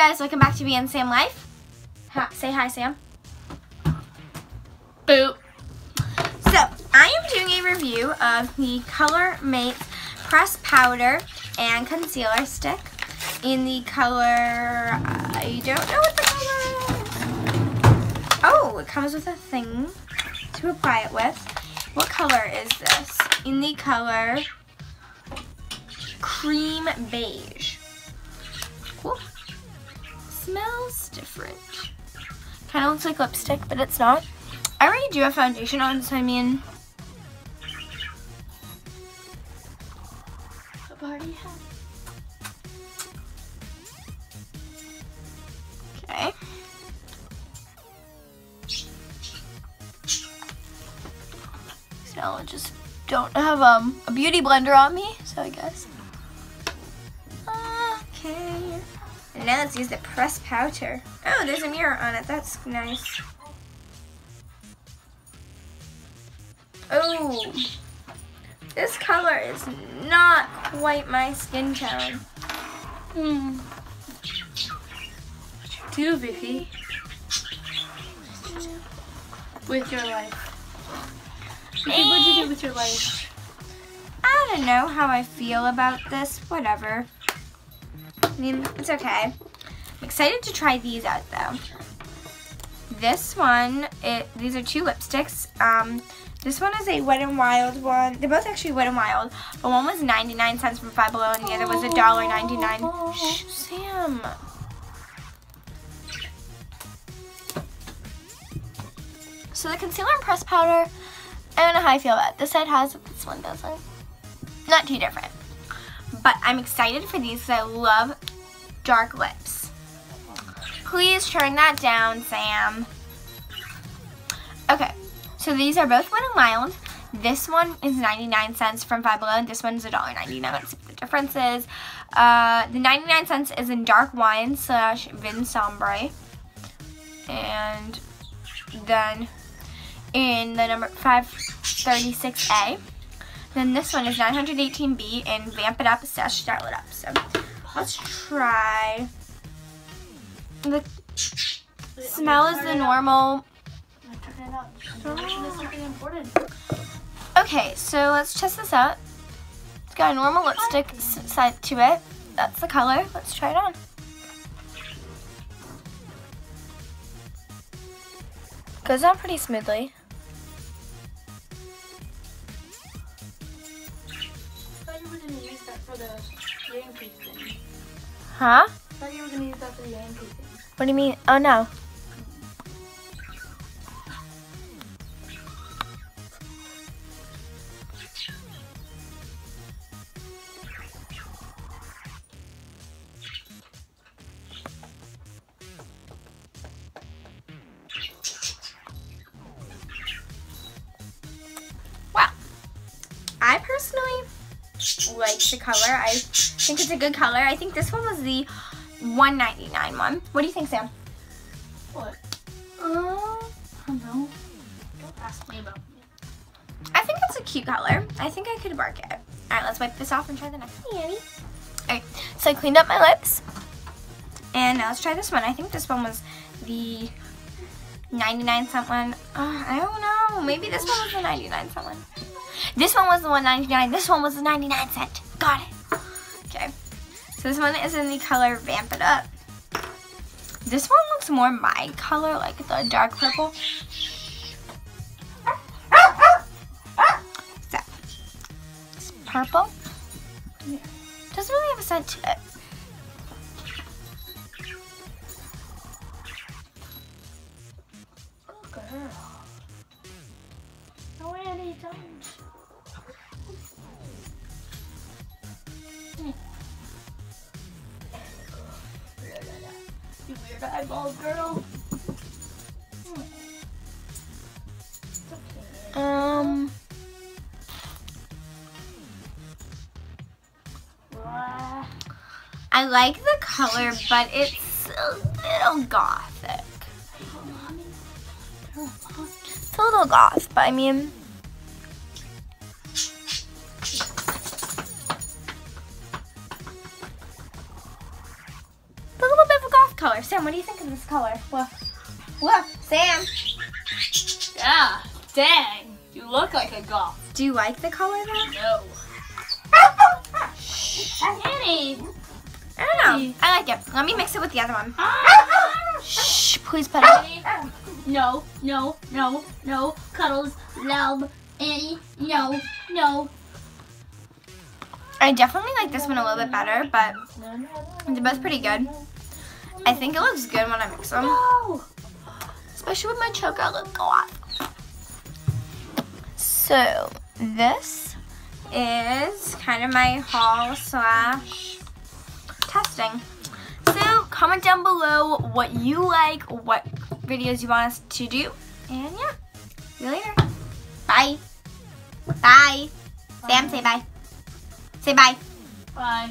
guys, welcome back to me and Sam Life. Ha, say hi, Sam. Boop. So, I am doing a review of the Color Mates Press Powder and Concealer Stick in the color, I don't know what the color is. Oh, it comes with a thing to apply it with. What color is this? In the color Cream Beige. Smells different. Kind of looks like lipstick, but it's not. I already do have foundation on, so I mean... I've already have. Okay. So I just don't have um, a beauty blender on me, so I guess. Okay. Now let's use the press powder. Oh, there's a mirror on it. That's nice. Oh, this color is not quite my skin tone. Hmm. Do, Vicky. With your life. Vicky, what'd you do with your life? I don't know how I feel about this. Whatever. I mean, it's okay. I'm excited to try these out though. This one, it these are two lipsticks. Um, this one is a Wet n Wild one. They're both actually Wet n Wild. But one was 99 cents from Five Below and the other was $1.99. Shh, Sam. So the concealer and press powder, I don't know how I feel about it. This side has it, this one doesn't. Not too different. But I'm excited for these because I love dark lips. Please turn that down, Sam. Okay, so these are both Wet n Wild. This one is 99 cents from Five Below, and this one's $1.99. Let's see what the difference is. Uh, the 99 cents is in Dark Wine slash Vin Sombre. And then in the number 536A. Then this one is 918B and Vamp It Up slash Style It Up. So let's try. The smell is the normal. Okay, so let's test this out. It's got a normal lipstick side to it. That's the color. Let's try it on. Goes on pretty smoothly. Huh? I thought you were gonna use that for the Yankee thing. What do you mean? Oh no. Personally like the color. I think it's a good color. I think this one was the 199 one. What do you think, Sam? What? Uh, I don't know. Don't ask me about me. I think it's a cute color. I think I could work it. All right, let's wipe this off and try the next one. All right, so I cleaned up my lips. And now let's try this one. I think this one was the 99 cent one. Uh, I don't know. Maybe this one was the 99 cent one. This one was the 199. This one was the 99 cent. Got it. Okay. So this one is in the color Vamp It Up. This one looks more my color, like the dark purple. So, it's purple. Doesn't really have a scent to it. At her. No, Annie, don't. Weird girl. Um, I like the color, but it's a little gothic. It's a little goth, but I mean, Sam, what do you think of this color? Look. Look, Sam. Yeah. Dang. You look like a goth. Do you like the color though? No. Annie. I don't know. I like it. Let me mix it with the other one. Ah. Shh, please put it. No, no, no, no. Cuddles, love, Annie. No, no. I definitely like this one a little bit better, but they're both pretty good. I think it looks good when I mix them. No. Especially with my chocolate lip gloss. So, this is kind of my haul slash testing. So, comment down below what you like, what videos you want us to do. And yeah, see you later. Bye. Bye. Sam, say bye. Say bye. Bye.